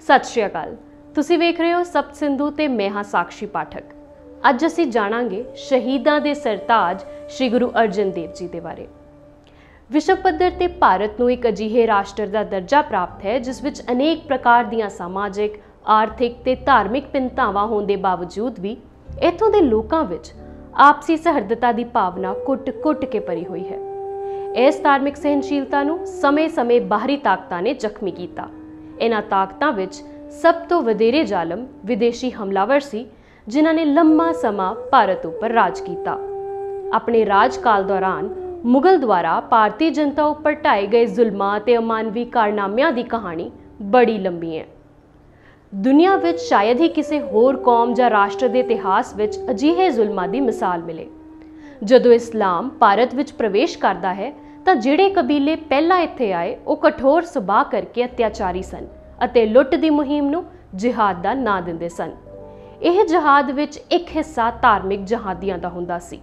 ਸਤਿ ਸ਼੍ਰੀ ਅਕਾਲ। ਤੁਸੀਂ ਵੇਖ ਰਹੇ ਹੋ ਸਪਤ ਸਿੰਧੂ ਤੇ ਮੈਂ ਹਾਂ ਸਾਕਸ਼ੀ ਪਾਠਕ। ਅੱਜ ਅਸੀਂ ਜਾਣਾਂਗੇ ਸ਼ਹੀਦਾਂ ਦੇ ਸਰਤਾਜ ਸ੍ਰੀ ਗੁਰੂ ਅਰਜਨ ਦੇਵ ਜੀ ਦੇ ਬਾਰੇ। ਵਿਸ਼ਵ ਪੱਧਰ ਤੇ ਭਾਰਤ ਨੂੰ ਇੱਕ ਅਜਿਹੇ ਰਾਸ਼ਟਰ ਦਾ ਦਰਜਾ ਪ੍ਰਾਪਤ ਹੈ, ਜਿਸ ਵਿੱਚ ਅਨੇਕ ਪ੍ਰਕਾਰ ਦੀਆਂ ਸਮਾਜਿਕ, ਆਰਥਿਕ ਤੇ ਧਾਰਮਿਕ ਭਿੰਨਤਾਵਾਂ ਹੋਣ ਦੇ ਬਾਵਜੂਦ ਵੀ ਇੱਥੋਂ ਦੇ ਲੋਕਾਂ ਵਿੱਚ ਆਪਸੀ ਸਹਿਰਦਤਾ ਦੀ ਭਾਵਨਾ ਕੁੱਟ-ਕੁੱਟ ਕੇ ਭਰੀ ਹੋਈ ਹੈ। ਇਸ ਧਾਰਮਿਕ ਸਹਿਨਸ਼ੀਲਤਾ ਨੂੰ ਸਮੇਂ-ਸਮੇਂ ਬਾਹਰੀ ਤਾਕਤਾਂ ਨੇ ਜ਼ਖਮੀ ਕੀਤਾ। ਇਹਨਾਂ ਤਾਕਤਾਂ ਵਿੱਚ ਸਭ ਤੋਂ ਵਧੇਰੇ ਜ਼ਾਲਮ ਵਿਦੇਸ਼ੀ ਹਮਲਾਵਰ ਸੀ, ਜਿਨ੍ਹਾਂ ਨੇ ਲੰਮਾ ਸਮਾਂ ਭਾਰਤ ਉੱਪਰ ਰਾਜ ਕੀਤਾ। ਆਪਣੇ ਰਾਜਕਾਲ ਦੌਰਾਨ ਮੁਗਲ ਦੁਆਰਾ ਭਾਰਤੀ ਜਨਤਾ ਉੱਪਰ ਢਾਏ ਗਏ ਜ਼ੁਲਮਾਂ ਤੇ ਅਮਾਨਵੀ ਕਾਰਨਾਮਿਆਂ ਦੀ ਕਹਾਣੀ ਬੜੀ ਲੰਬੀ ਹੈ। ਦੁਨੀਆ ਵਿੱਚ ਸ਼ਾਇਦ ਹੀ ਕਿਸੇ ਹੋਰ ਕੌਮ ਜਾਂ ਰਾਸ਼ਟਰ ਦੇ ਇਤਿਹਾਸ ਵਿੱਚ ਅਜਿਹੇ ਜ਼ੁਲਮਾਂ ਦੀ ਮਿਸਾਲ ਮਿਲੇ, ਜਦੋਂ ਇਸਲਾਮ ਭਾਰਤ ਵਿੱਚ ਪ੍ਰਵੇਸ਼ ਕਰਦਾ ਹੈ ਤਾਂ ਜਿਹੜੇ ਕਬੀਲੇ ਪਹਿਲਾਂ ਇੱਥੇ ਆਏ, ਉਹ ਕਠੋਰ ਸੁਭਾਅ ਕਰਕੇ ਅਤਿਆਚਾਰੀ ਸਨ ਅਤੇ ਲੁੱਟ ਦੀ ਮੁਹਿੰਮ ਨੂੰ ਜਿਹਾਦ ਦਾ ਨਾਂ ਦਿੰਦੇ ਸਨ। ਇਹ ਜਿਹਾਦ ਵਿੱਚ ਇੱਕ ਹਿੱਸਾ ਧਾਰਮਿਕ ਜਹਾਦੀਆਂ ਦਾ ਹੁੰਦਾ ਸੀ।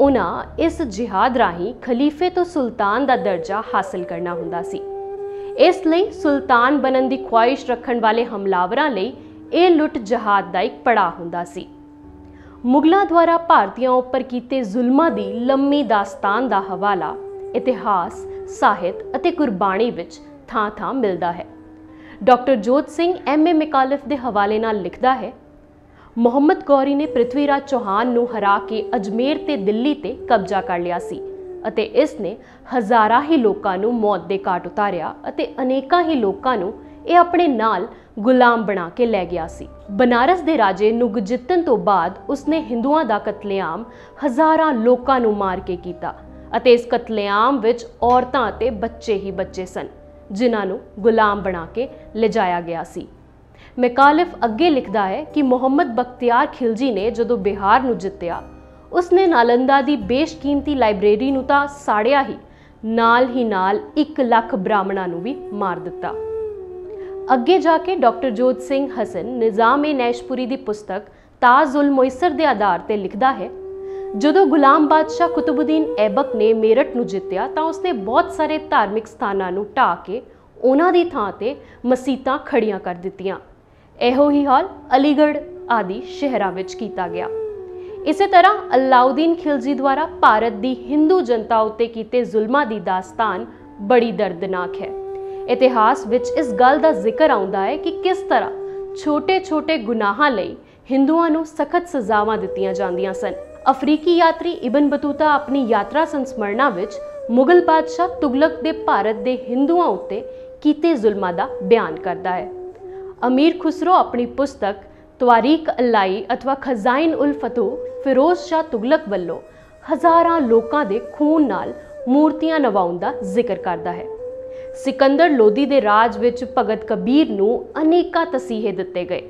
ਉਹਨਾਂ ਇਸ ਜਿਹਾਦ ਰਾਹੀਂ ਖਲੀਫੇ ਤੋਂ ਸੁਲਤਾਨ ਦਾ ਦਰਜਾ ਹਾਸਲ ਕਰਨਾ ਹੁੰਦਾ ਸੀ। ਇਸ ਲਈ ਸੁਲਤਾਨ ਬਣਨ ਦੀ ਖੁਆਇਸ਼ ਰੱਖਣ ਵਾਲੇ ਹਮਲਾਵਰਾਂ ਲਈ ਇਹ ਲੁੱਟ ਜਹਾਦ ਦਾ ਇੱਕ ਪੜਾਅ ਹੁੰਦਾ ਸੀ। ਮੁਗਲਾਂ ਦੁਆਰਾ ਭਾਰਤੀਆਂ ਉੱਪਰ ਕੀਤੇ ਜ਼ੁਲਮਾਂ ਦੀ ਲੰਮੀ ਦਾਸਤਾਨ ਦਾ ਹਵਾਲਾ ਇਤਿਹਾਸ, ਸਾਹਿਤ ਅਤੇ ਗੁਰਬਾਣੀ ਵਿੱਚ ਥਾਂ-ਥਾਂ ਮਿਲਦਾ ਹੈ। Doctor Jot Singh MA Macauliffe ਦੇ ਹਵਾਲੇ ਨਾਲ ਲਿਖਦਾ ਹੈ, ਮੁਹੰਮਦ ਗੌਰੀ ਨੇ ਪ੍ਰਿਥਵੀਰਾਜ ਚੌਹਾਨ ਨੂੰ ਹਰਾ ਕੇ ਅਜਮੇਰ ਤੇ ਦਿੱਲੀ ਤੇ ਕਬਜ਼ਾ ਕਰ ਲਿਆ ਸੀ ਅਤੇ ਇਸ ਨੇ ਹਜ਼ਾਰਾਂ ਹੀ ਲੋਕਾਂ ਨੂੰ ਮੌਤ ਦੇ ਘਾਟ ਉਤਾਰਿਆ ਅਤੇ ਅਨੇਕਾਂ ਹੀ ਲੋਕਾਂ ਨੂੰ ਇਹ ਆਪਣੇ ਨਾਲ ਗੁਲਾਮ ਬਣਾ ਕੇ ਲੈ ਗਿਆ ਸੀ। ਬਨਾਰਸ ਦੇ ਰਾਜੇ ਨੂੰ ਜਿੱਤਣ ਤੋਂ ਬਾਅਦ ਉਸਨੇ ਹਿੰਦੂਆਂ ਦਾ ਕਤਲੇਆਮ ਹਜ਼ਾਰਾਂ ਲੋਕਾਂ ਨੂੰ ਮਾਰ ਕੇ ਕੀਤਾ ਅਤੇ ਇਸ ਕਤਲੇਆਮ ਵਿੱਚ ਔਰਤਾਂ ਅਤੇ ਬੱਚੇ ਹੀ ਬੱਚੇ ਸਨ, ਜਿਨ੍ਹਾਂ ਨੂੰ ਗੁਲਾਮ ਬਣਾ ਕੇ ਲਿਜਾਇਆ ਗਿਆ ਸੀ। ਮੈਕਾਲਿਫ ਅੱਗੇ ਲਿਖਦਾ ਹੈ ਕਿ ਮੁਹੰਮਦ ਬਖਤਿਆਰ ਖਿਲਜੀ ਨੇ ਜਦੋਂ ਬਿਹਾਰ ਨੂੰ ਜਿੱਤਿਆ, ਉਸਨੇ ਨਾਲੰਦਾ ਦੀ ਬੇਸ਼ਕੀਮਤੀ ਲਾਇਬ੍ਰੇਰੀ ਨੂੰ ਤਾਂ ਸਾੜਿਆ ਹੀ, ਨਾਲ ਹੀ ਨਾਲ 1 ਲੱਖ ਬ੍ਰਾਹਮਣਾਂ ਨੂੰ ਵੀ ਮਾਰ ਦਿੱਤਾ। ਅੱਗੇ ਜਾ ਕੇ ਡਾਕਟਰ ਜੋਤ ਸਿੰਘ ਹਸਨ ਨਿਜ਼ਾਮ-ਏ ਨੈਸ਼ਪੁਰੀ ਦੀ ਪੁਸਤਕ ਤਾਜ਼ੁਲ ਮੁਇਸਰ ਦੇ ਆਧਾਰ ਤੇ ਲਿਖਦਾ ਹੈ ਜਦੋਂ ਗੁਲਾਮ ਬਾਦਸ਼ਾਹ ਕੁਤਬਉਦੀਨ ਐਬਕ ਨੇ ਮੇਰਠ ਨੂੰ ਜਿੱਤਿਆ ਤਾਂ ਉਸਨੇ ਬਹੁਤ ਸਾਰੇ ਧਾਰਮਿਕ ਸਥਾਨਾਂ ਨੂੰ ਢਾ ਕੇ ਉਹਨਾਂ ਦੀ ਥਾਂ ਤੇ ਮਸੀਤਾਂ ਖੜੀਆਂ ਕਰ ਦਿੱਤੀਆਂ। ਇਹੋ ਹੀ ਹਾਲ ਅਲੀਗੜ੍ਹ ਆਦਿ ਸ਼ਹਿਰਾਂ ਵਿੱਚ ਕੀਤਾ ਗਿਆ। ਇਸੇ ਤਰ੍ਹਾਂ ਅਲਾਉਦੀਨ ਖਿਲਜੀ ਦੁਆਰਾ ਭਾਰਤ ਦੀ ਹਿੰਦੂ ਜਨਤਾ ਉੱਤੇ ਕੀਤੇ ਜ਼ੁਲਮਾਂ ਦੀ ਦਾਸਤਾਨ ਬੜੀ ਦਰਦਨਾਕ ਹੈ। ਇਤਿਹਾਸ ਵਿੱਚ ਇਸ ਗੱਲ ਦਾ ਜ਼ਿਕਰ ਆਉਂਦਾ ਹੈ ਕਿ ਕਿਸ ਤਰ੍ਹਾਂ ਛੋਟੇ-ਛੋਟੇ ਗੁਨਾਹਾਂ ਲਈ ਹਿੰਦੂਆਂ ਨੂੰ ਸਖਤ ਸਜ਼ਾਵਾਂ ਦਿੱਤੀਆਂ ਜਾਂਦੀਆਂ ਸਨ। ਅਫਰੀਕੀ ਯਾਤਰੀ ਇਬਨ ਬਤੂਤਾ ਆਪਣੀ ਯਾਤਰਾ ਸੰਸਮਰਣਾ ਵਿੱਚ ਮੁਗਲ ਬਾਦਸ਼ਾਹ ਤੁਗਲਕ ਦੇ ਭਾਰਤ ਦੇ ਹਿੰਦੂਆਂ ਉੱਤੇ ਕੀਤੇ ਜ਼ੁਲਮਾਂ ਦਾ ਬਿਆਨ ਕਰਦਾ ਹੈ। ਅਮੀਰ ਖੁਸਰੋ ਆਪਣੀ ਪੁਸਤਕ ਤਵਾਰੀਖ ਅਲਾਈ ਅਥਵਾ ਖਜ਼ਾਇਨ ਉਲ ਫਤੂ ਫਿਰੋਜ਼ ਸ਼ਾਹ ਤੁਗਲਕ ਵੱਲੋਂ ਹਜ਼ਾਰਾਂ ਲੋਕਾਂ ਦੇ ਖੂਨ ਨਾਲ ਮੂਰਤੀਆਂ ਨਵਾਉਣ ਦਾ ਜ਼ਿਕਰ ਕਰਦਾ ਹੈ। ਸਿਕੰਦਰ ਲੋਦੀ ਦੇ ਰਾਜ ਵਿੱਚ ਭਗਤ ਕਬੀਰ ਨੂੰ ਅਨੇਕਾਂ ਤਸੀਹੇ ਦਿੱਤੇ ਗਏ।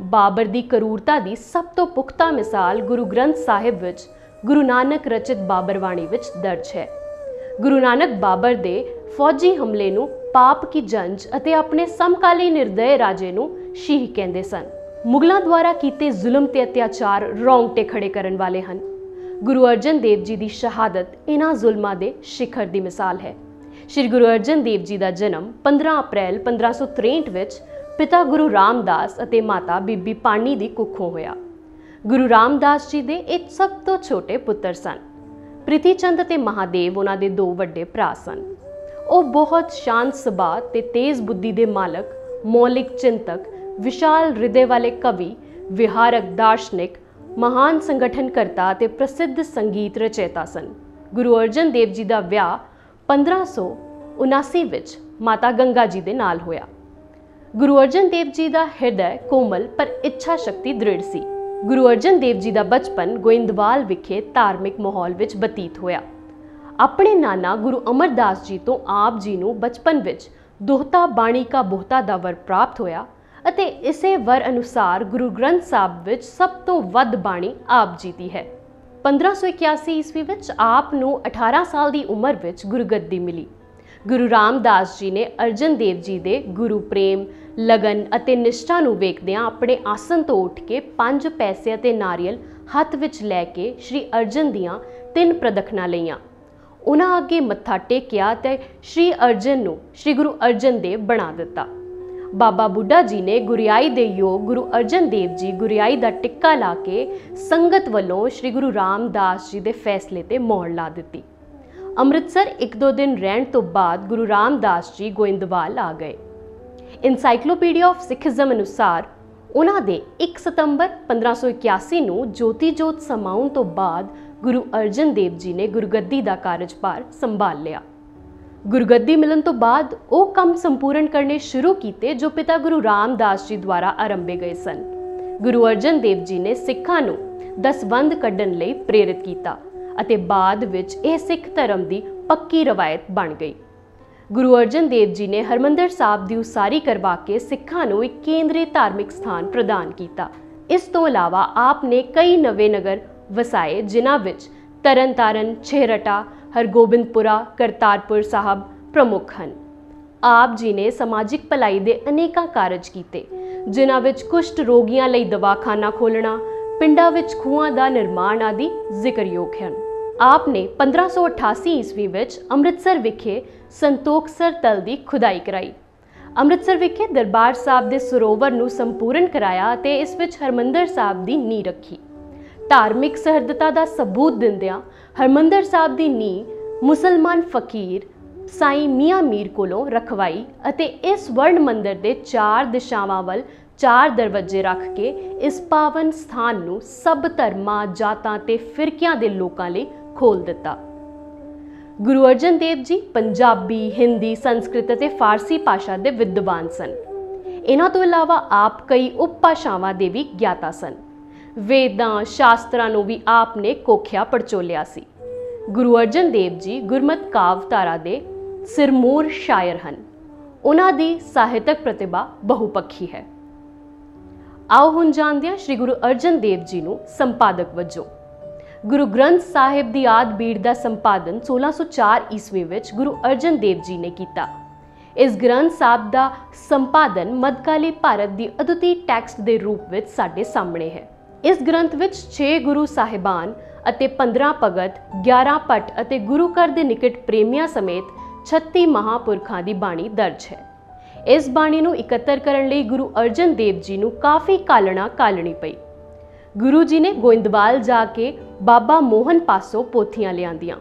ਬਾਬਰ ਦੀ ਕਰੂਰਤਾ ਦੀ ਸਭ ਤੋਂ ਪੁਖਤਾ ਮਿਸਾਲ ਗੁਰੂ ਗ੍ਰੰਥ ਸਾਹਿਬ ਵਿੱਚ ਗੁਰੂ ਨਾਨਕ ਰਚਿਤ ਬਾਬਰਵਾਣੀ ਵਿੱਚ ਦਰਜ ਹੈ। ਗੁਰੂ ਨਾਨਕ ਬਾਬਰ ਦੇ ਫੌਜੀ ਹਮਲੇ ਨੂੰ ਪਾਪ ਕੀ ਜੰਜ ਅਤੇ ਆਪਣੇ ਸਮਕਾਲੀ ਨਿਰਦୟ ਰਾਜੇ ਨੂੰ ਸ਼ੀਹ ਕਹਿੰਦੇ ਸਨ। ਮੁਗਲਾਂ ਦੁਆਰਾ ਕੀਤੇ ਜ਼ੁਲਮ ਤੇ ਅਤਿਆਚਾਰ ਰੌਂਗਟੇ ਖੜੇ ਕਰਨ ਵਾਲੇ ਹਨ। ਗੁਰੂ ਅਰਜਨ ਦੇਵ ਜੀ ਦੀ ਸ਼ਹਾਦਤ ਇਹਨਾਂ ਜ਼ੁਲਮਾਂ ਦੇ ਸਿਖਰ ਦੀ ਮਿਸਾਲ ਹੈ। ਸ਼੍ਰੀ ਗੁਰੂ ਅਰਜਨ ਦੇਵ ਜੀ ਦਾ ਜਨਮ 15 ਅਪ੍ਰੈਲ 1563 ਵਿੱਚ ਪਿਤਾ ਗੁਰੂ ਰਾਮਦਾਸ ਅਤੇ ਮਾਤਾ ਬੀਬੀ ਪਾਣੀ ਦੀ ਕੁੱਖੋਂ ਹੋਇਆ। ਗੁਰੂ ਰਾਮਦਾਸ ਜੀ ਦੇ ਇੱਕ ਸਭ ਤੋਂ ਛੋਟੇ ਪੁੱਤਰ ਸਨ। ਪ੍ਰਿਥੀ ਚੰਦ ਅਤੇ ਮਹਾਦੇਵ ਉਹਨਾਂ ਦੇ ਦੋ ਵੱਡੇ ਭਰਾ ਸਨ। ਉਹ ਬਹੁਤ ਸ਼ਾਂਤ ਸੁਭਾਅ ਤੇ ਤੇਜ਼ ਬੁੱਧੀ ਦੇ ਮਾਲਕ, ਮੌਲਿਕ ਚਿੰਤਕ, ਵਿਸ਼ਾਲ ਹਿਰਦੇ ਵਾਲੇ ਕਵੀ, ਵਿਹਾਰਕ ਦਾਰਸ਼ਨਿਕ, ਮਹਾਨ ਸੰਗਠਨਕਰਤਾ ਅਤੇ ਪ੍ਰਸਿੱਧ ਸੰਗੀਤ ਰਚੇਤਾ ਸਨ। ਗੁਰੂ ਅਰਜਨ ਦੇਵ ਜੀ ਦਾ ਵਿਆਹ 1579 ਵਿੱਚ ਮਾਤਾ ਗੰਗਾ ਜੀ ਦੇ ਨਾਲ ਹੋਇਆ। ਗੁਰੂ ਅਰਜਨ ਦੇਵ ਜੀ ਦਾ ਹਿਰਦਾ ਕੋਮਲ ਪਰ ਇੱਛਾ ਸ਼ਕਤੀ ਦ੍ਰਿੜ ਸੀ। ਗੁਰੂ ਅਰਜਨ ਦੇਵ ਜੀ ਦਾ ਬਚਪਨ ਗੋਇੰਦਵਾਲ ਵਿਖੇ ਧਾਰਮਿਕ ਮਾਹੌਲ ਵਿੱਚ ਬਤੀਤ ਹੋਇਆ। ਆਪਣੇ ਨਾਨਾ ਗੁਰੂ ਅਮਰਦਾਸ ਜੀ ਤੋਂ ਆਪ ਜੀ ਨੂੰ ਬਚਪਨ ਵਿੱਚ ਦੋਹਤਾ ਬਾਣੀ ਕਾ ਬੋਹਤਾ ਦਾ ਵਰ ਪ੍ਰਾਪਤ ਹੋਇਆ ਅਤੇ ਇਸੇ ਵਰ ਅਨੁਸਾਰ ਗੁਰੂ ਗ੍ਰੰਥ ਸਾਹਿਬ ਵਿੱਚ ਸਭ ਤੋਂ ਵੱਧ ਬਾਣੀ ਆਪ ਜੀ ਦੀ ਹੈ 1581 ਈਸਵੀ ਵਿੱਚ ਆਪ ਨੂੰ 18 ਸਾਲ ਦੀ ਉਮਰ ਵਿੱਚ ਗੁਰਗੱਦੀ ਮਿਲੀ। ਗੁਰੂ ਰਾਮਦਾਸ ਜੀ ਨੇ ਅਰਜਨ ਦੇਵ ਜੀ ਦੇ ਗੁਰੂ ਪ੍ਰੇਮ ਲਗਨ ਅਤੇ ਨਿਸ਼ਠਾ ਨੂੰ ਵੇਖਦਿਆਂ ਆਪਣੇ ਆਸਨ ਤੋਂ ਉੱਠ ਕੇ ਪੰਜ ਪੈਸੇ ਅਤੇ ਨਾਰੀਅਲ ਹੱਥ ਵਿੱਚ ਲੈ ਕੇ ਸ੍ਰੀ ਅਰਜਨ ਦੀਆਂ ਤਿੰਨ ਪ੍ਰਦਖਣਾ ਲਈਆਂ। ਉਹਨਾਂ ਅੱਗੇ ਮੱਥਾ ਟੇਕਿਆ ਤੇ ਸ੍ਰੀ ਅਰਜਨ ਨੂੰ ਸ੍ਰੀ ਗੁਰੂ ਅਰਜਨ ਦੇਵ ਬਣਾ ਦਿੱਤਾ। ਬਾਬਾ ਬੁੱਢਾ ਜੀ ਨੇ ਗੁਰਿਆਈ ਦੇ ਯੋਗ ਗੁਰੂ ਅਰਜਨ ਦੇਵ ਜੀ ਗੁਰਿਆਈ ਦਾ ਟਿੱਕਾ ਲਾ ਕੇ ਸੰਗਤ ਵੱਲੋਂ ਸ੍ਰੀ ਗੁਰੂ ਰਾਮਦਾਸ ਜੀ ਦੇ ਫੈਸਲੇ ਤੇ ਮੋਹਰ ਲਾ ਦਿੱਤੀ। ਅੰਮ੍ਰਿਤਸਰ ਇੱਕ ਦੋ ਦਿਨ ਰਹਿਣ ਤੋਂ ਬਾਅਦ ਗੁਰੂ ਰਾਮਦਾਸ ਜੀ ਗੋਇੰਦਵਾਲ ਆ ਗਏ। ਇਨਸਾਈਕਲੋਪੀਡੀਆ ਆਫ ਸਿੱਖੀਜ਼ਮ ਅਨੁਸਾਰ, ਉਹਨਾਂ ਦੇ 1 ਸਤੰਬਰ 1581 ਨੂੰ ਜੋਤੀ ਜੋਤ ਸਮਾਉਣ ਤੋਂ ਬਾਅਦ ਗੁਰੂ ਅਰਜਨ ਦੇਵ ਜੀ ਨੇ ਗੁਰਗੱਦੀ ਦਾ ਕਾਰਜਭਾਰ ਸੰਭਾਲ ਲਿਆ। ਗੁਰਗੱਦੀ ਮਿਲਣ ਤੋਂ ਬਾਅਦ ਉਹ ਕੰਮ ਸੰਪੂਰਨ ਕਰਨੇ ਸ਼ੁਰੂ ਕੀਤੇ ਜੋ ਪਿਤਾ ਗੁਰੂ ਰਾਮਦਾਸ ਜੀ ਦੁਆਰਾ ਆਰੰਭੇ ਗਏ ਸਨ। ਗੁਰੂ ਅਰਜਨ ਦੇਵ ਜੀ ਨੇ ਸਿੱਖਾਂ ਨੂੰ ਦਸਵੰਧ ਕੱਢਣ ਲਈ ਪ੍ਰੇਰਿਤ ਕੀਤਾ ਅਤੇ ਬਾਅਦ ਵਿੱਚ ਇਹ ਸਿੱਖ ਧਰਮ ਦੀ ਪੱਕੀ ਰਵਾਇਤ ਬਣ ਗਈ। ਗੁਰੂ ਅਰਜਨ ਦੇਵ ਜੀ ਨੇ ਹਰਮੰਦਰ ਸਾਹਿਬ ਦੀ ਉਸਾਰੀ ਕਰਵਾ ਕੇ ਸਿੱਖਾਂ ਨੂੰ ਇੱਕ ਕੇਂਦਰੀ ਧਾਰਮਿਕ ਸਥਾਨ ਪ੍ਰਦਾਨ ਕੀਤਾ। ਇਸ ਤੋਂ ਇਲਾਵਾ ਆਪ ਨੇ ਕਈ ਨਵੇਂ ਨਗਰ ਵਸਾਏ, ਜਿਨ੍ਹਾਂ ਵਿੱਚ ਤਰਨਤਾਰਨ ਛੇਰਟਾ ਹਰਗੋਬਿੰਦਪੁਰਾ, ਕਰਤਾਰਪੁਰ ਸਾਹਿਬ ਪ੍ਰਮੁੱਖ ਹਨ। ਆਪ ਜੀ ਨੇ ਸਮਾਜਿਕ ਭਲਾਈ ਦੇ ਅਨੇਕਾਂ ਕਾਰਜ ਕੀਤੇ, ਜਿਨ੍ਹਾਂ ਵਿੱਚ ਕੁਸ਼ਟ ਰੋਗੀਆਂ ਲਈ ਦਵਾਖਾਨਾ ਖੋਲ੍ਹਣਾ, ਪਿੰਡਾਂ ਵਿੱਚ ਖੂਹਾਂ ਦਾ ਨਿਰਮਾਣ ਆਦਿ ਜ਼ਿਕਰਯੋਗ ਹਨ। ਆਪ ਨੇ 1588 ਈਸਵੀ ਵਿੱਚ ਅੰਮ੍ਰਿਤਸਰ ਵਿਖੇ ਸੰਤੋਖਸਰ ਤਲ ਦੀ ਖੁਦਾਈ ਕਰਾਈ। ਅੰਮ੍ਰਿਤਸਰ ਵਿਖੇ ਦਰਬਾਰ ਸਾਹਿਬ ਦੇ ਸਰੋਵਰ ਨੂੰ ਸੰਪੂਰਨ ਕਰਾਇਆ ਅਤੇ ਇਸ ਵਿੱਚ ਹਰਮੰਦਰ ਸਾਹਿਬ ਦੀ ਨੀਂਹ ਰੱਖੀ। ਧਾਰਮਿਕ ਸਹਿਰਦਤਾ ਦਾ ਸਬੂਤ ਦਿੰਦਿਆਂ ਹਰਮੰਦਰ ਸਾਹਿਬ ਦੀ ਨੀਂਹ ਮੁਸਲਮਾਨ ਫਕੀਰ ਸਾਈਂ ਮੀਆਂ ਮੀਰ ਕੋਲੋਂ ਰਖਵਾਈ ਅਤੇ ਇਸ ਵਰਣ ਮੰਦਰ ਦੇ ਚਾਰ ਦਿਸ਼ਾਵਾਂ ਵੱਲ ਚਾਰ ਦਰਵਾਜ਼ੇ ਰੱਖ ਕੇ ਇਸ ਪਾਵਨ ਸਥਾਨ ਨੂੰ ਸਭ ਧਰਮਾਂ, ਜਾਤਾਂ ਤੇ ਫਿਰਕਿਆਂ ਦੇ ਲੋਕਾਂ ਲਈ ਖੋਲ ਦਿੱਤਾ। ਗੁਰੂ ਅਰਜਨ ਦੇਵ ਜੀ ਪੰਜਾਬੀ, ਹਿੰਦੀ, ਸੰਸਕ੍ਰਿਤ ਅਤੇ ਫਾਰਸੀ ਭਾਸ਼ਾ ਦੇ ਵਿਦਵਾਨ ਸਨ। ਇਹਨਾਂ ਤੋਂ ਇਲਾਵਾ ਆਪ ਕਈ ਉਪ ਭਾਸ਼ਾਵਾਂ ਦੇ ਵੀ ਗਿਆਤਾ ਸਨ। ਵੇਦਾਂ, ਸ਼ਾਸਤਰਾਂ ਨੂੰ ਵੀ ਆਪ ਨੇ ਕੋਖਿਆ ਪੜਚੋਲਿਆ ਸੀ। ਗੁਰੂ ਅਰਜਨ ਦੇਵ ਜੀ ਗੁਰਮਤ ਕਾਵਤਾਰਾ ਦੇ ਸਿਰਮੂਰ ਸ਼ਾਇਰ ਹਨ। ਉਹਨਾਂ ਦੀ ਸਾਹਿਤਕ ਪ੍ਰਤਿਭਾ ਬਹੁਪੱਖੀ ਹੈ। ਆਓ ਹੁਣ ਜਾਣਦੇ ਹਾਂ ਸ੍ਰੀ ਗੁਰੂ ਅਰਜਨ ਦੇਵ ਜੀ ਨੂੰ ਸੰਪਾਦਕ ਵਜੋਂ ਗੁਰੂ ਗ੍ਰੰਥ ਸਾਹਿਬ ਦੀ ਆਦ ਬੀੜ ਦਾ ਸੰਪਾਦਨ 1604 ਈਸਵੀ ਵਿੱਚ ਗੁਰੂ ਅਰਜਨ ਦੇਵ ਜੀ ਨੇ ਕੀਤਾ। ਇਸ ਗ੍ਰੰਥ ਸਾਹਿਬ ਦਾ ਸੰਪਾਦਨ ਮੱਧਕਾਲੀ ਭਾਰਤ ਦੀ ਅਦੁੱਤੀ ਟੈਕਸਟ ਦੇ ਰੂਪ ਵਿੱਚ ਸਾਡੇ ਸਾਹਮਣੇ ਹੈ। ਇਸ ਗ੍ਰੰਥ ਵਿੱਚ 6 ਗੁਰੂ ਸਾਹਿਬਾਨ ਅਤੇ 15 ਭਗਤ 11 ਭੱਟ ਅਤੇ ਗੁਰੂ ਘਰ ਦੇ ਨਿਕਟ ਪ੍ਰੇਮੀਆਂ ਸਮੇਤ 36 ਮਹਾਪੁਰਖਾਂ ਦੀ ਬਾਣੀ ਦਰਜ ਹੈ। ਇਸ ਬਾਣੀ ਨੂੰ ਇਕੱਤਰ ਕਰਨ ਲਈ ਗੁਰੂ ਅਰਜਨ ਦੇਵ ਜੀ ਨੂੰ ਕਾਫੀ ਕਾਲਣਾ ਕਾਲਣੀ ਪਈ। ਗੁਰੂ ਜੀ ਨੇ ਗੋਇੰਦਵਾਲ ਜਾ ਕੇ ਬਾਬਾ ਮੋਹਨ ਪਾਸੋਂ ਪੋਥੀਆਂ ਲਿਆਂਦੀਆਂ।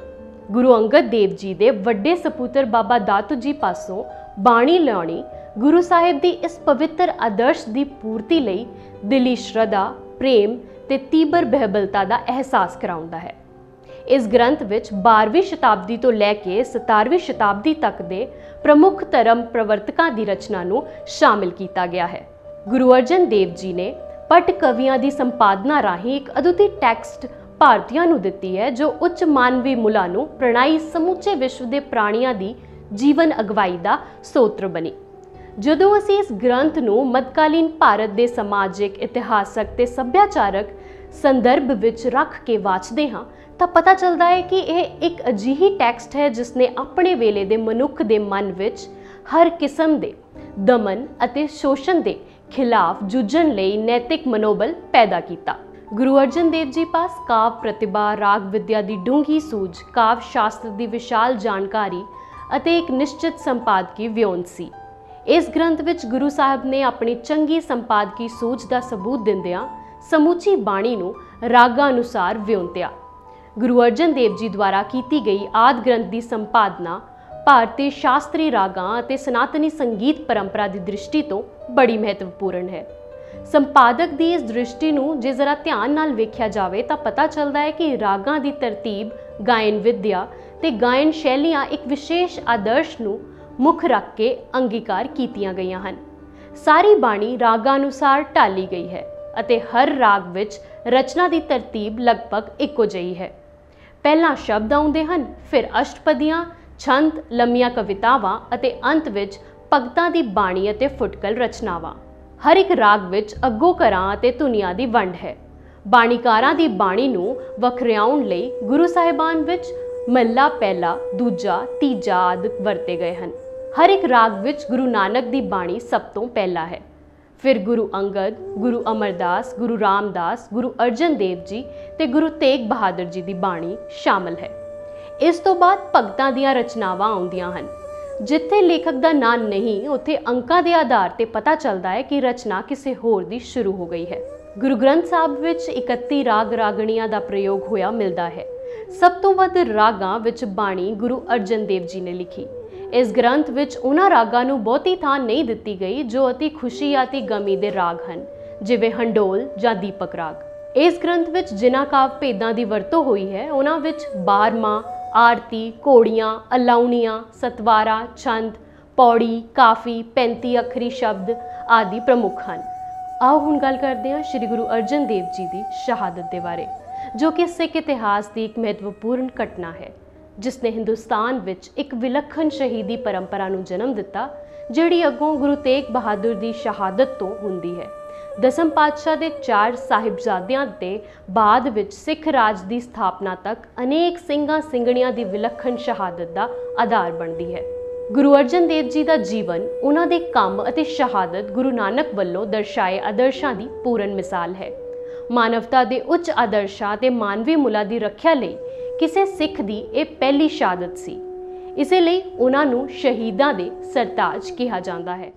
ਗੁਰੂ ਅੰਗਦ ਦੇਵ ਜੀ ਦੇ ਵੱਡੇ ਸਪੁੱਤਰ ਬਾਬਾ ਦਾਤੂ ਜੀ ਪਾਸੋਂ ਬਾਣੀ ਲਿਆਉਣੀ, ਗੁਰੂ ਸਾਹਿਬ ਦੀ ਇਸ ਪਵਿੱਤਰ ਆਦਰਸ਼ ਦੀ ਪੂਰਤੀ ਲਈ ਦਿਲੀ ਸ਼ਰਧਾ, ਪ੍ਰੇਮ ਤੇ ਤੀਬਰ ਬਹਿਬਲਤਾ ਦਾ ਅਹਿਸਾਸ ਕਰਾਉਂਦਾ ਹੈ। ਇਸ ਗ੍ਰੰਥ ਵਿੱਚ 12ਵੀਂ ਸ਼ਤਾਬਦੀ ਤੋਂ ਲੈ ਕੇ 17ਵੀਂ ਸ਼ਤਾਬਦੀ ਤੱਕ ਦੇ ਪ੍ਰਮੁੱਖ ਧਰਮ ਪ੍ਰਵਰਤਕਾਂ ਦੀ ਰਚਨਾ ਨੂੰ ਸ਼ਾਮਿਲ ਕੀਤਾ ਗਿਆ ਹੈ। ਗੁਰੂ ਅਰਜਨ ਦੇਵ ਜੀ ਨੇ ਪਟ ਕਵੀਆਂ ਦੀ ਸੰਪਾਦਨਾ ਰਾਹੀਂ ਇੱਕ ਅਦੁੱਤੀ ਟੈਕਸਟ ਭਾਰਤੀਆਂ ਨੂੰ ਦਿੱਤੀ ਹੈ, ਜੋ ਉੱਚ ਮਾਨਵੀ ਮੁੱਲਾਂ ਨੂੰ ਪ੍ਰਣਾਈ ਸਮੁੱਚੇ ਵਿਸ਼ਵ ਦੇ ਪ੍ਰਾਣੀਆਂ ਦੀ ਜੀਵਨ ਅਗਵਾਈ ਦਾ ਸੋਤਰ ਬਣੀ। ਜਦੋਂ ਅਸੀਂ ਇਸ ਗ੍ਰੰਥ ਨੂੰ ਮੱਧਕਾਲੀਨ ਭਾਰਤ ਦੇ ਸਮਾਜਿਕ, ਇਤਿਹਾਸਕ ਤੇ ਸੱਭਿਆਚਾਰਕ ਸੰਦਰਭ ਵਿੱਚ ਰੱਖ ਕੇ ਵਾਚਦੇ ਹਾਂ, ਤਾਂ ਪਤਾ ਚੱਲਦਾ ਹੈ ਕਿ ਇਹ ਇੱਕ ਅਜਿਹੀ ਟੈਕਸਟ ਹੈ ਜਿਸ ਨੇ ਆਪਣੇ ਵੇਲੇ ਦੇ ਮਨੁੱਖ ਦੇ ਮਨ ਵਿੱਚ ਹਰ ਕਿਸਮ ਦੇ ਦਮਨ ਅਤੇ ਸ਼ੋਸ਼ਣ ਦੇ ਖਿਲਾਫ ਜੂਝਣ ਲਈ ਨੈਤਿਕ ਮਨੋਬਲ ਪੈਦਾ ਕੀਤਾ। ਗੁਰੂ ਅਰਜਨ ਦੇਵ ਜੀ ਪਾਸ ਕਾਵ ਪ੍ਰਤਿਭਾ, ਰਾਗ ਵਿਦਿਆ ਦੀ ਡੂੰਘੀ ਸੂਝ, ਕਾਵ ਸ਼ਾਸਤਰ ਦੀ ਵਿਸ਼ਾਲ ਜਾਣਕਾਰੀ ਅਤੇ ਇੱਕ ਨਿਸ਼ਚਿਤ ਸੰਪਾਦਕੀ ਵਿਉਂਤ ਸੀ। ਇਸ ਗ੍ਰੰਥ ਵਿੱਚ ਗੁਰੂ ਸਾਹਿਬ ਨੇ ਆਪਣੀ ਚੰਗੀ ਸੰਪਾਦਕੀ ਸੂਝ ਦਾ ਸਬੂਤ ਦਿੰਦਿਆਂ ਸਮੂਚੀ ਬਾਣੀ ਨੂੰ ਰਾਗਾਂ ਅਨੁਸਾਰ ਵਿਉਂਤਿਆ। ਗੁਰੂ ਅਰਜਨ ਦੇਵ ਜੀ ਦੁਆਰਾ ਕੀਤੀ ਗਈ ਆਦ ਗ੍ਰੰਥ ਦੀ ਸੰਪਾਦਨਾ ਭਾਰਤੀ ਸ਼ਾਸਤਰੀ ਰਾਗਾਂ ਅਤੇ ਸਨਾਤਨੀ ਸੰਗੀਤ ਪਰੰਪਰਾ ਦੀ ਦ੍ਰਿਸ਼ਟੀ ਤੋਂ ਬੜੀ ਮਹੱਤਵਪੂਰਨ ਹੈ। ਸੰਪਾਦਕ ਦੀ ਇਸ ਦ੍ਰਿਸ਼ਟੀ ਨੂੰ ਜੇ ਜ਼ਰਾ ਧਿਆਨ ਨਾਲ ਵੇਖਿਆ ਜਾਵੇ ਤਾਂ ਪਤਾ ਚੱਲਦਾ ਹੈ ਕਿ ਰਾਗਾਂ ਦੀ ਤਰਤੀਬ, ਗਾਇਨ ਵਿਦਿਆ ਤੇ ਗਾਇਨ ਸ਼ੈਲੀਆਂ ਇੱਕ ਵਿਸ਼ੇਸ਼ ਆਦਰਸ਼ ਨੂੰ ਮੁੱਖ ਰੱਖ ਕੇ ਅੰਗੀਕਾਰ ਕੀਤੀਆਂ ਗਈਆਂ ਹਨ। ਸਾਰੀ ਬਾਣੀ ਰਾਗਾਂ ਅਨੁਸਾਰ ਢਾਲੀ ਗਈ ਹੈ ਅਤੇ ਹਰ ਰਾਗ ਵਿੱਚ ਰਚਨਾ ਦੀ ਤਰਤੀਬ ਲਗਭਗ ਇੱਕੋ ਜਿਹੀ ਹੈ। ਪਹਿਲਾਂ ਸ਼ਬਦ ਆਉਂਦੇ ਹਨ, ਫਿਰ ਅਸ਼ਟਪਦੀਆਂ ਛੰਤ ਲੰਮੀਆਂ ਕਵਿਤਾਵਾਂ ਅਤੇ ਅੰਤ ਵਿੱਚ ਭਗਤਾਂ ਦੀ ਬਾਣੀ ਅਤੇ ਫੁਟਕਲ ਰਚਨਾਵਾਂ। ਹਰ ਇੱਕ ਰਾਗ ਵਿੱਚ ਅੱਗੋ ਕਰਾਂ ਅਤੇ ਧੁਨੀਆਂ ਦੀ ਵੰਡ ਹੈ। ਬਾਣੀਕਾਰਾਂ ਦੀ ਬਾਣੀ ਨੂੰ ਵਖਰਿਆਉਣ ਲਈ ਗੁਰੂ ਸਾਹਿਬਾਨ ਵਿੱਚ ਮੱਲਾ ਪਹਿਲਾ, ਦੂਜਾ, ਤੀਜਾ ਆਦਿ ਵਰਤੇ ਗਏ ਹਨ। ਹਰ ਇੱਕ ਰਾਗ ਵਿੱਚ ਗੁਰੂ ਨਾਨਕ ਦੀ ਬਾਣੀ ਸਭ ਤੋਂ ਪਹਿਲਾ ਹੈ। ਫਿਰ ਗੁਰੂ ਅੰਗਦ, ਗੁਰੂ ਅਮਰਦਾਸ, ਗੁਰੂ ਰਾਮਦਾਸ, ਗੁਰੂ ਅਰਜਨ ਦੇਵ ਜੀ ਤੇ ਗੁਰੂ ਤੇਗ ਬਹਾਦਰ ਜੀ ਦੀ ਬਾਣੀ ਸ਼ਾਮਲ ਹੈ। ਇਸ ਤੋਂ ਬਾਅਦ ਭਗਤਾਂ ਦੀਆਂ ਰਚਨਾਵਾਂ ਆਉਂਦੀਆਂ ਹਨ। ਜਿੱਥੇ ਲੇਖਕ ਦਾ ਨਾਂ ਨਹੀਂ, ਉੱਥੇ ਅੰਕਾਂ ਦੇ ਆਧਾਰ ਤੇ ਪਤਾ ਚੱਲਦਾ ਹੈ ਕਿ ਰਚਨਾ ਕਿਸੇ ਹੋਰ ਦੀ ਸ਼ੁਰੂ ਹੋ ਗਈ ਹੈ। ਗੁਰੂ ਗ੍ਰੰਥ ਸਾਹਿਬ ਵਿੱਚ 31 ਰਾਗ ਰਾਗਣੀਆਂ ਦਾ ਪ੍ਰਯੋਗ ਹੋਇਆ ਮਿਲਦਾ ਹੈ। ਸਭ ਤੋਂ ਵੱਧ ਰਾਗਾਂ ਵਿੱਚ ਬਾਣੀ ਗੁਰੂ ਅਰਜਨ ਦੇਵ ਜੀ ਨੇ ਲਿਖੀ। ਇਸ ਗ੍ਰੰਥ ਵਿੱਚ ਉਹਨਾਂ ਰਾਗਾਂ ਨੂੰ ਬਹੁਤੀ ਥਾਂ ਨਹੀਂ ਦਿੱਤੀ ਗਈ ਜੋ ਅਤੀ ਖੁਸ਼ੀ ਅਤੇ ਗਮੀ ਦੇ ਰਾਗ ਹਨ, ਜਿਵੇਂ ਹੰਡੋਲ ਜਾਂ ਦੀਪਕ ਰਾਗ। ਇਸ ਗ੍ਰੰਥ ਵਿੱਚ ਜਿਨ੍ਹਾਂ ਕਾਵ ਭੇਦਾਂ ਦੀ ਵਰਤੋਂ ਹੋਈ ਹੈ, ਉਹਨਾਂ ਵਿੱਚ ਬਾਰਮਾ ਆਰਤੀ ਕੋੜੀਆਂ ਅਲਾਉਣੀਆਂ, ਸਤਵਾਰਾ, ਛੰਦ, ਪੌੜੀ, ਕਾਫੀ 35 ਅੱਖਰੀ ਸ਼ਬਦ ਆਦਿ ਪ੍ਰਮੁੱਖ ਹਨ। ਆਓ ਹੁਣ ਗੱਲ ਕਰਦੇ ਹਾਂ ਸ੍ਰੀ ਗੁਰੂ ਅਰਜਨ ਦੇਵ ਜੀ ਦੀ ਸ਼ਹਾਦਤ ਦੇ ਬਾਰੇ, ਜੋ ਕਿ ਸਿੱਖ ਇਤਿਹਾਸ ਦੀ ਇੱਕ ਮਹੱਤਵਪੂਰਨ ਘਟਨਾ ਹੈ, ਜਿਸ ਨੇ ਹਿੰਦੁਸਤਾਨ ਵਿੱਚ ਇੱਕ ਵਿਲੱਖਣ ਸ਼ਹੀਦੀ ਪਰੰਪਰਾ ਨੂੰ ਜਨਮ ਦਿੱਤਾ, ਜਿਹੜੀ ਅੱਗੋਂ ਗੁਰੂ ਤੇਗ ਬਹਾਦਰ ਦੀ ਸ਼ਹਾਦਤ ਤੋਂ ਹੁੰਦੀ ਹੈ। ਦਸਮ ਪਾਤਸ਼ਾਹ ਦੇ ਚਾਰ ਸਾਹਿਬਜ਼ਾਦਿਆਂ ਦੇ ਬਾਅਦ ਵਿੱਚ ਸਿੱਖ ਰਾਜ ਦੀ ਸਥਾਪਨਾ ਤੱਕ ਅਨੇਕ ਸਿੰਘਾਂ ਸਿੰਘਣੀਆਂ ਦੀ ਵਿਲੱਖਣ ਸ਼ਹਾਦਤ ਦਾ ਆਧਾਰ ਬਣਦੀ ਹੈ। ਗੁਰੂ ਅਰਜਨ ਦੇਵ ਜੀ ਦਾ ਜੀਵਨ, ਉਹਨਾਂ ਦੇ ਕੰਮ ਅਤੇ ਸ਼ਹਾਦਤ ਗੁਰੂ ਨਾਨਕ ਵੱਲੋਂ ਦਰਸਾਏ ਆਦਰਸ਼ਾਂ ਦੀ ਪੂਰਨ ਮਿਸਾਲ ਹੈ। ਮਾਨਵਤਾ ਦੇ ਉੱਚ ਆਦਰਸ਼ਾਂ ਤੇ ਮਾਨਵੀ ਮੁੱਲਾਂ ਦੀ ਰੱਖਿਆ ਲਈ ਕਿਸੇ ਸਿੱਖ ਦੀ ਇਹ ਪਹਿਲੀ ਸ਼ਹਾਦਤ ਸੀ। ਇਸੇ ਲਈ ਉਹਨਾਂ ਨੂੰ ਸ਼ਹੀਦਾਂ ਦੇ ਸਰਤਾਜ ਕਿਹਾ ਜਾਂਦਾ ਹੈ।